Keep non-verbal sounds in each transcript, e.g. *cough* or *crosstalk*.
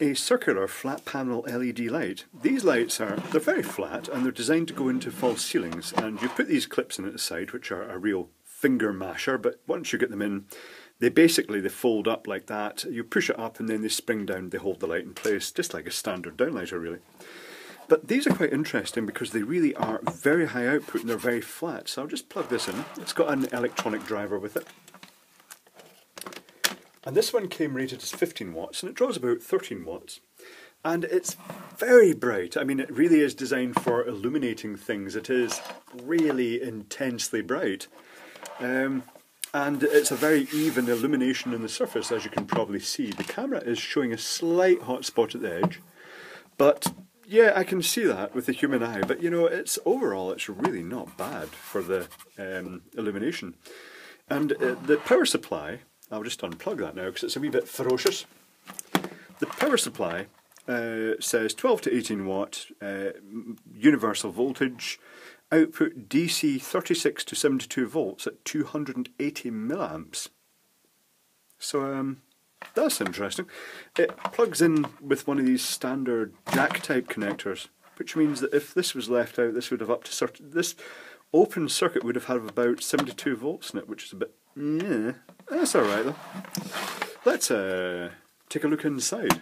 a circular flat panel LED light. These lights are, they're very flat and they're designed to go into false ceilings and you put these clips in at the side which are a real finger masher but once you get them in they basically they fold up like that. You push it up and then they spring down, they hold the light in place just like a standard downlighter really. But these are quite interesting because they really are very high output and they're very flat. So I'll just plug this in. It's got an electronic driver with it. And this one came rated as 15 watts and it draws about 13 watts. And it's very bright. I mean, it really is designed for illuminating things. It is really intensely bright. Um, and it's a very even illumination in the surface, as you can probably see. The camera is showing a slight hot spot at the edge, but yeah, I can see that with the human eye. But you know, it's overall, it's really not bad for the um, illumination. And uh, the power supply I'll just unplug that now because it's a wee bit ferocious. The power supply uh, says 12 to 18 watt, uh, universal voltage, output DC 36 to 72 volts at 280 milliamps. So um, that's interesting. It plugs in with one of these standard jack type connectors, which means that if this was left out, this would have up to certain. This open circuit would have had about 72 volts in it, which is a bit yeah, that's alright though. Let's uh, take a look inside.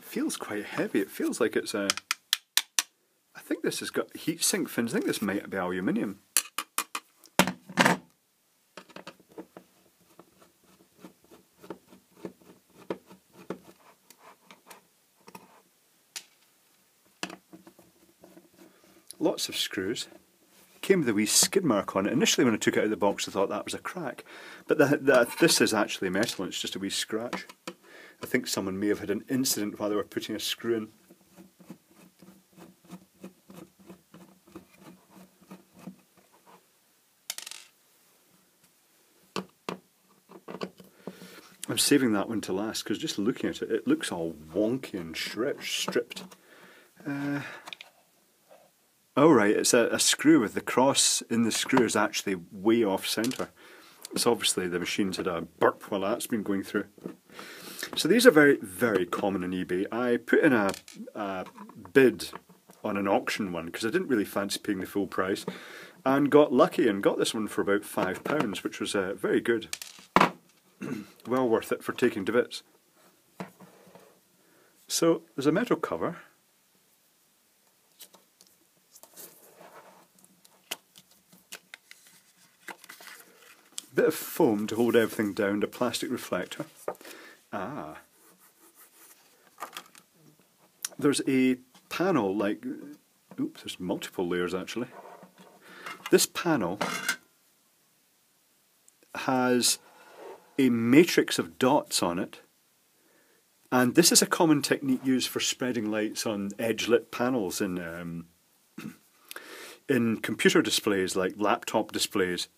Feels quite heavy. It feels like it's a... I think this has got heat sink fins. I think this might be aluminium. Lots of screws came with a wee skid mark on it. Initially when I took it out of the box I thought that was a crack, but this is actually metal and it's just a wee scratch. I think someone may have had an incident while they were putting a screw in. I'm saving that one to last because just looking at it, it looks all wonky and stripped. Uh, Oh right, it's a, a screw with the cross in the screw is actually way off centre. It's obviously the machine's had a burp while that's been going through. So these are very, very common on eBay. I put in a, a bid on an auction one because I didn't really fancy paying the full price and got lucky and got this one for about £5 which was uh, very good. *clears throat* well worth it for taking to bits. So there's a metal cover bit of foam to hold everything down, a plastic reflector. Ah. There's a panel like, oops, there's multiple layers actually. This panel has a matrix of dots on it and this is a common technique used for spreading lights on edge-lit panels in um, *clears throat* in computer displays like laptop displays.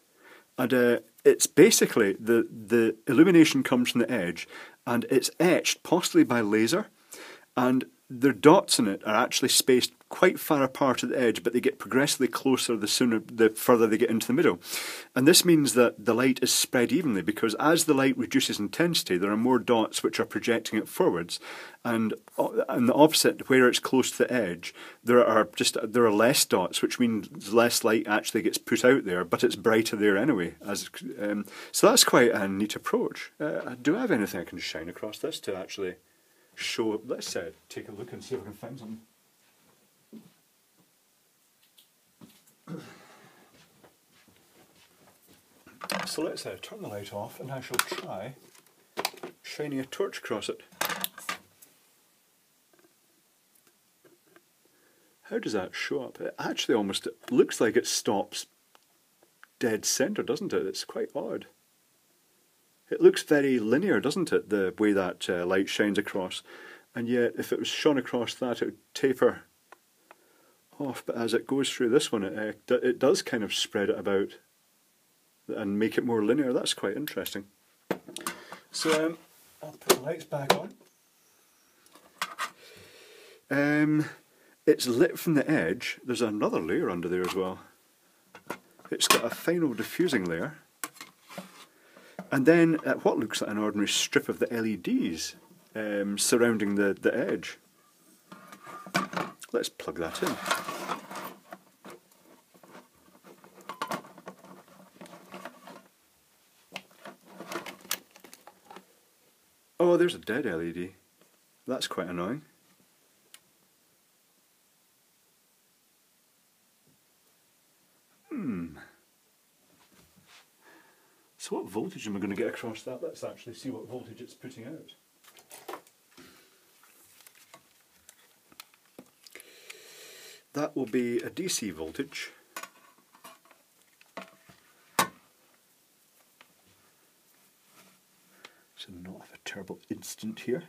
And uh, it's basically the, the illumination comes from the edge and it's etched, possibly by laser, and the dots in it are actually spaced quite far apart at the edge, but they get progressively closer the sooner, the further they get into the middle. And this means that the light is spread evenly because as the light reduces intensity, there are more dots which are projecting it forwards, and and the opposite, where it's close to the edge, there are just there are less dots, which means less light actually gets put out there, but it's brighter there anyway. As um, so, that's quite a neat approach. Uh, do I have anything I can shine across this to actually? show, let's uh, take a look and see if we can find something. So let's uh, turn the light off and I shall try shining a torch across it. How does that show up? It actually almost looks like it stops dead centre, doesn't it? It's quite odd. It looks very linear, doesn't it, the way that uh, light shines across. And yet, if it was shone across that, it would taper off. But as it goes through this one, it, uh, it does kind of spread it about and make it more linear. That's quite interesting. So um, I'll put the lights back on. Um, it's lit from the edge. There's another layer under there as well. It's got a final diffusing layer And then at what looks like an ordinary strip of the LEDs um, surrounding the, the edge. Let's plug that in. Oh, there's a dead LED. That's quite annoying. Hmm. So what voltage am I going to get across that? Let's actually see what voltage it's putting out. That will be a DC voltage. So not have a terrible instant here.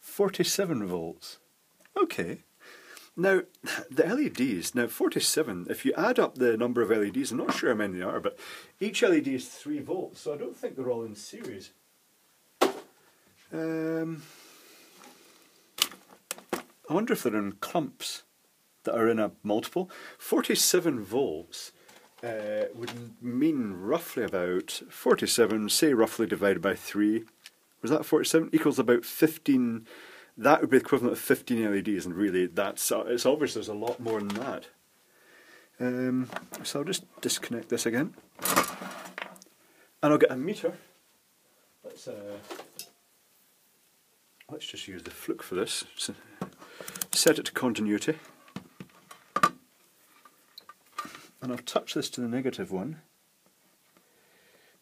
47 volts. Okay. Now, the LEDs, now 47, if you add up the number of LEDs, I'm not sure how many there are, but each LED is 3 volts, so I don't think they're all in series. Um, I wonder if they're in clumps that are in a multiple. 47 volts uh, would mean roughly about 47, say roughly divided by 3. Was that 47? Equals about 15 that would be equivalent of 15 LEDs, and really, that's uh, it's obvious there's a lot more than that. Um, so I'll just disconnect this again, and I'll get a meter. Let's uh, let's just use the fluke for this. So set it to continuity, and I'll touch this to the negative one.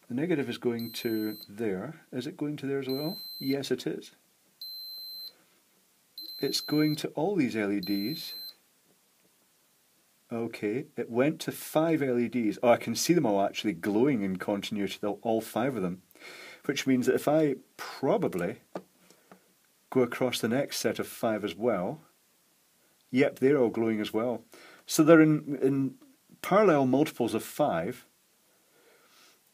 The negative is going to there. Is it going to there as well? Yes, it is it's going to all these LEDs. Okay, it went to five LEDs. Oh, I can see them all actually glowing in continuity, all five of them. Which means that if I probably go across the next set of five as well, yep, they're all glowing as well. So they're in, in parallel multiples of five,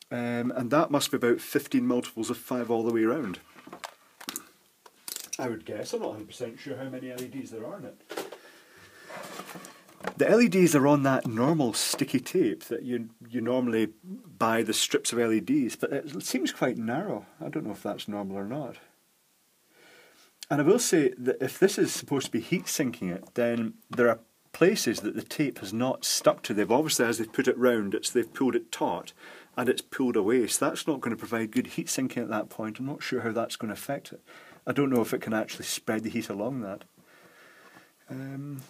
um, and that must be about 15 multiples of five all the way around. I would guess. I'm not 100% sure how many LEDs there are in it. The LEDs are on that normal sticky tape that you you normally buy the strips of LEDs, but it seems quite narrow. I don't know if that's normal or not. And I will say that if this is supposed to be heat sinking it, then there are places that the tape has not stuck to. They've obviously, as they've put it round, it's they've pulled it taut and it's pulled away. So that's not going to provide good heat sinking at that point. I'm not sure how that's going to affect it. I don't know if it can actually spread the heat along that. Um,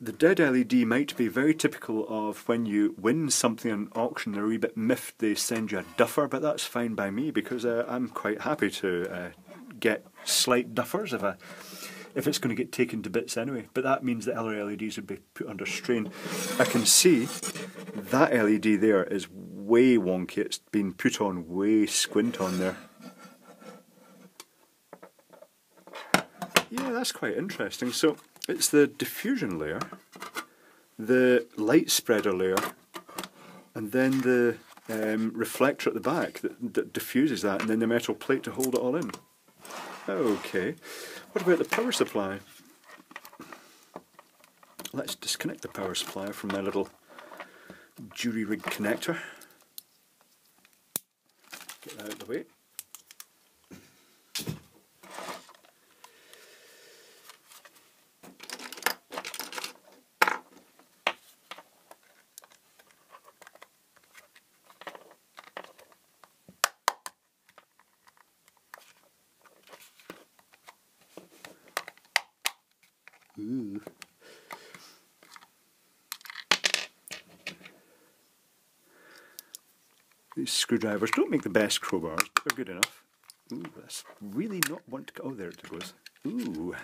the dead LED might be very typical of when you win something on auction, they're a wee bit miffed, they send you a duffer, but that's fine by me because uh, I'm quite happy to uh, get slight duffers if I if it's going to get taken to bits anyway. But that means the other LEDs would be put under strain. I can see that LED there is way wonky. It's been put on way squint on there. Yeah, that's quite interesting. So it's the diffusion layer, the light spreader layer, and then the um, reflector at the back that, that diffuses that, and then the metal plate to hold it all in. Okay, what about the power supply? Let's disconnect the power supply from my little jury rig connector. Get that out of the way. These screwdrivers don't make the best crowbars, but they're good enough. Ooh, that's really not want to go. Oh, there it goes. Ooh.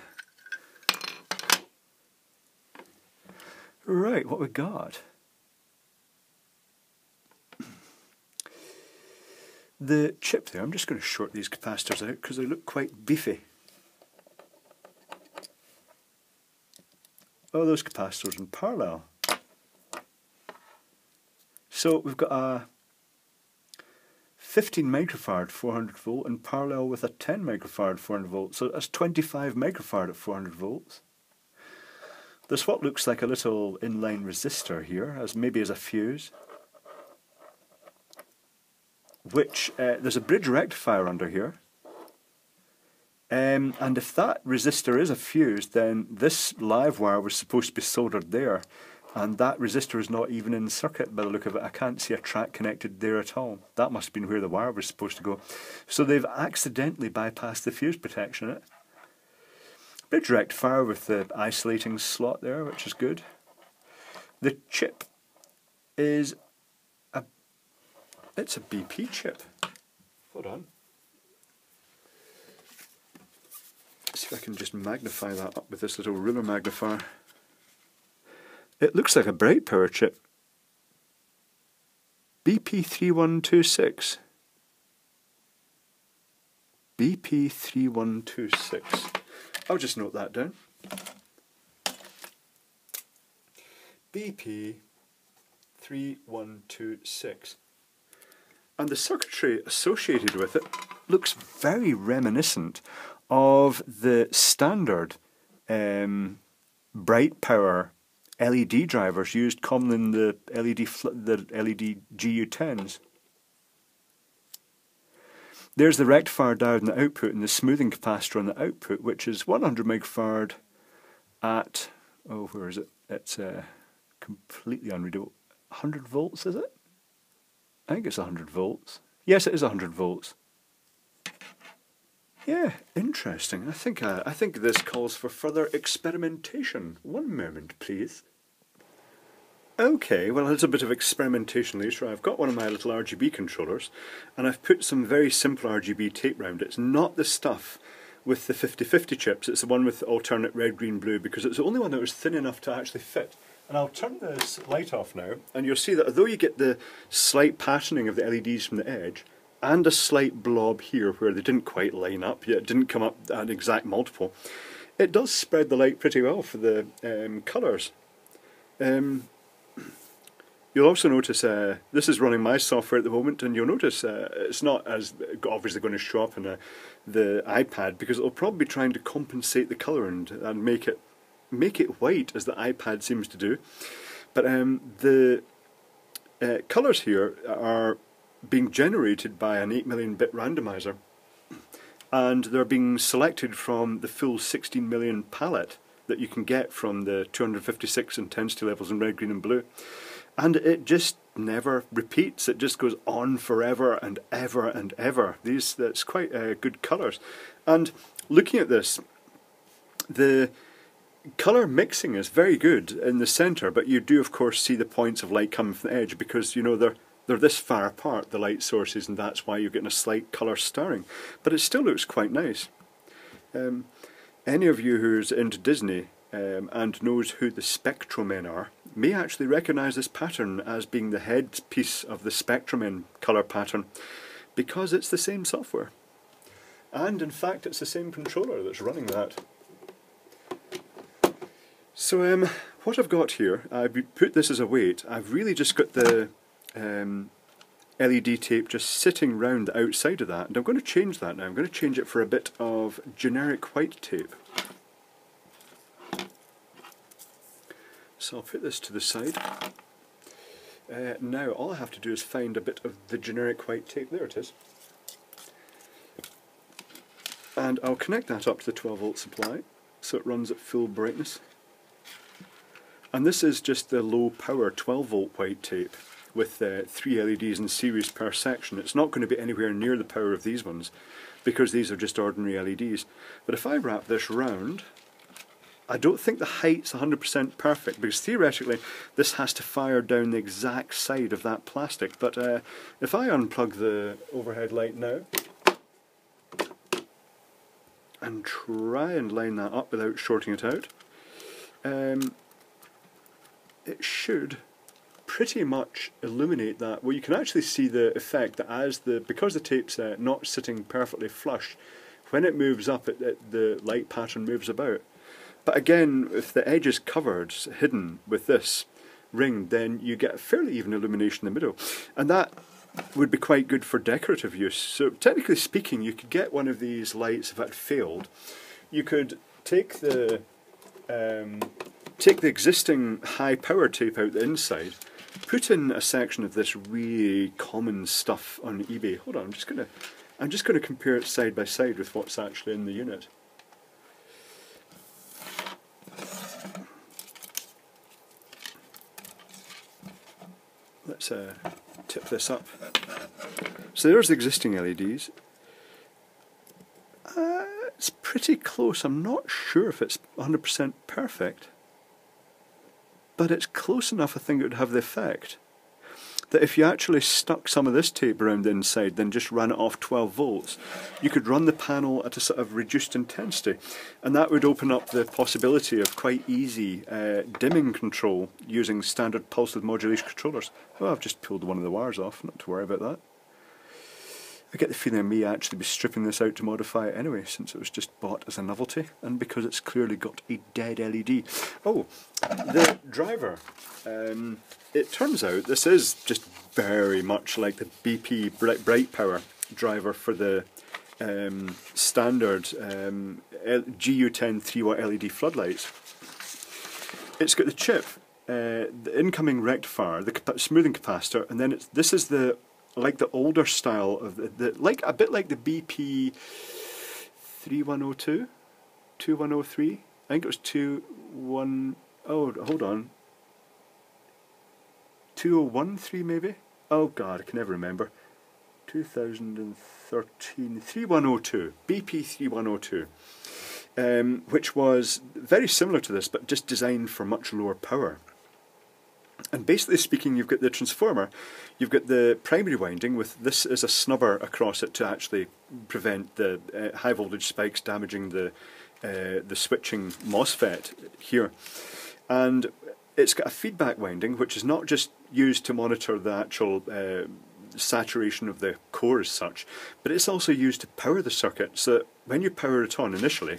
Right, what we got? The chip there, I'm just going to short these capacitors out because they look quite beefy. Oh, those capacitors in parallel. So we've got a 15 microfarad 400 volt in parallel with a 10 microfarad 400 volt. So that's 25 microfarad at 400 volts. There's what looks like a little inline resistor here, as maybe as a fuse. Which, uh, there's a bridge rectifier under here. Um, and if that resistor is a fuse, then this live wire was supposed to be soldered there. And that resistor is not even in circuit by the look of it. I can't see a track connected there at all. That must have been where the wire was supposed to go. So they've accidentally bypassed the fuse protection in it. Bridge rectifier with the isolating slot there, which is good. The chip is a it's a BP chip. Hold on. see if I can just magnify that up with this little ruler magnifier. It looks like a bright power chip. BP3126. BP3126. I'll just note that down. BP3126. And the circuitry associated with it looks very reminiscent of the standard um, bright power LED drivers used commonly in the LED the LED GU10s. There's the rectifier diode in the output and the smoothing capacitor on the output, which is 100 megfarad at, oh, where is it? It's uh, completely unreadable. 100 volts, is it? I think it's 100 volts. Yes, it is 100 volts. Yeah, interesting. I think uh, I think this calls for further experimentation. One moment, please. Okay, well, it's a bit of experimentation later. I've got one of my little RGB controllers, and I've put some very simple RGB tape round it. It's not the stuff with the 50-50 chips, it's the one with alternate red, green, blue, because it's the only one that was thin enough to actually fit. And I'll turn this light off now, and you'll see that although you get the slight patterning of the LEDs from the edge, and a slight blob here where they didn't quite line up, yet didn't come up at an exact multiple, it does spread the light pretty well for the um, colours. Um, *clears throat* You'll also notice uh, this is running my software at the moment, and you'll notice uh, it's not as obviously going to show up in a, the iPad because it'll probably be trying to compensate the colour and, and make it make it white as the iPad seems to do. But um, the uh, colours here are being generated by an 8 million bit randomizer, and they're being selected from the full 16 million palette that you can get from the 256 intensity levels in red, green, and blue and it just never repeats. It just goes on forever and ever and ever. These that's quite uh, good colours. And looking at this, the colour mixing is very good in the centre, but you do of course see the points of light coming from the edge because you know they're they're this far apart, the light sources, and that's why you're getting a slight colour stirring. But it still looks quite nice. Um, any of you who's into Disney um, and knows who the Spectromen are, may actually recognise this pattern as being the headpiece of the Spectromen colour pattern because it's the same software. And in fact it's the same controller that's running that. So um, what I've got here, I've put this as a weight, I've really just got the um, LED tape just sitting round the outside of that and I'm going to change that now. I'm going to change it for a bit of generic white tape. So I'll put this to the side. Uh, now all I have to do is find a bit of the generic white tape. There it is. And I'll connect that up to the 12 volt supply so it runs at full brightness. And this is just the low power 12 volt white tape with uh, three LEDs in series per section. It's not going to be anywhere near the power of these ones because these are just ordinary LEDs. But if I wrap this round I don't think the height's 100% perfect because theoretically this has to fire down the exact side of that plastic but uh, if I unplug the overhead light now and try and line that up without shorting it out um, it should pretty much illuminate that. Well you can actually see the effect that as the because the tape's uh, not sitting perfectly flush when it moves up it, it, the light pattern moves about but again, if the edge is covered, hidden with this ring, then you get fairly even illumination in the middle. And that would be quite good for decorative use. So technically speaking, you could get one of these lights if it failed. You could take the um, take the existing high power tape out the inside, put in a section of this really common stuff on eBay. Hold on, I'm just gonna I'm just gonna compare it side by side with what's actually in the unit. Let's uh, tip this up. So there's the existing LEDs. Uh, it's pretty close. I'm not sure if it's 100% perfect. But it's close enough I think it would have the effect that if you actually stuck some of this tape around the inside, then just ran it off 12 volts, you could run the panel at a sort of reduced intensity. And that would open up the possibility of quite easy uh, dimming control using standard pulse modulation controllers. Oh, I've just pulled one of the wires off, not to worry about that. I get the feeling may actually be stripping this out to modify it anyway, since it was just bought as a novelty, and because it's clearly got a dead LED. Oh, the driver. Um, it turns out this is just very much like the BP Bright Power driver for the um, standard um, GU10 3 watt LED floodlights. It's got the chip, uh, the incoming rectifier, the smoothing capacitor, and then it's, this is the like the older style of the, the like a bit like the BP 3102, 2103. I think it was 21. Oh, hold on. 2013 maybe? Oh god, I can never remember. 2013, 3102, BP 3102, um, which was very similar to this but just designed for much lower power. And basically speaking, you've got the transformer, you've got the primary winding with this as a snubber across it to actually prevent the uh, high voltage spikes damaging the uh, the switching MOSFET here. And it's got a feedback winding which is not just used to monitor the actual uh, saturation of the core as such, but it's also used to power the circuit so that when you power it on initially,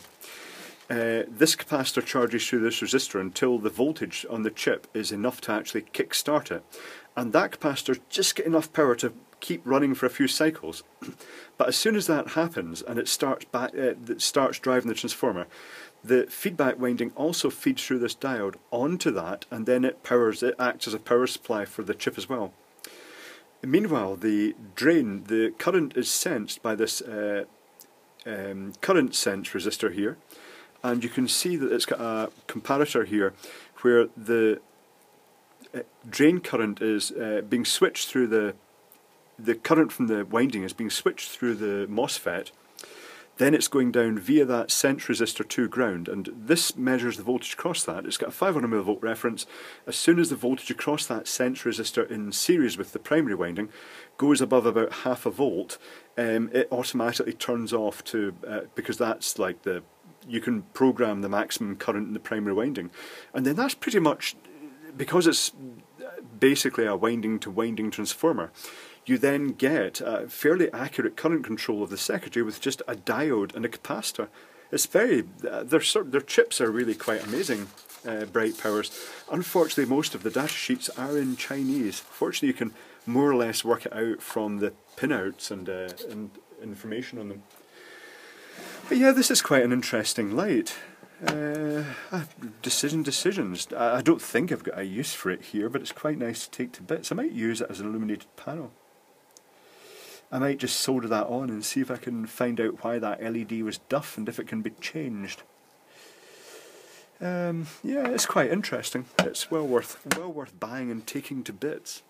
uh, this capacitor charges through this resistor until the voltage on the chip is enough to actually kick-start it. And that capacitor just get enough power to keep running for a few cycles. *clears throat* but as soon as that happens and it starts, back, uh, it starts driving the transformer, the feedback winding also feeds through this diode onto that and then it powers, it acts as a power supply for the chip as well. Meanwhile, the drain, the current is sensed by this uh, um, current sense resistor here, and you can see that it's got a comparator here where the uh, drain current is uh, being switched through the the current from the winding is being switched through the MOSFET then it's going down via that sense resistor to ground and this measures the voltage across that. It's got a 500 millivolt reference. As soon as the voltage across that sense resistor in series with the primary winding goes above about half a volt, um, it automatically turns off to, uh, because that's like the you can program the maximum current in the primary winding. And then that's pretty much, because it's basically a winding to winding transformer, you then get a fairly accurate current control of the secondary with just a diode and a capacitor. It's very, their, their chips are really quite amazing, uh, Bright Powers. Unfortunately, most of the data sheets are in Chinese. Fortunately, you can more or less work it out from the pinouts and, uh, and information on them. But yeah, this is quite an interesting light. Uh, decision decisions. I don't think I've got a use for it here, but it's quite nice to take to bits. I might use it as an illuminated panel. I might just solder that on and see if I can find out why that LED was duff and if it can be changed. Um, yeah, it's quite interesting. It's well worth well worth buying and taking to bits.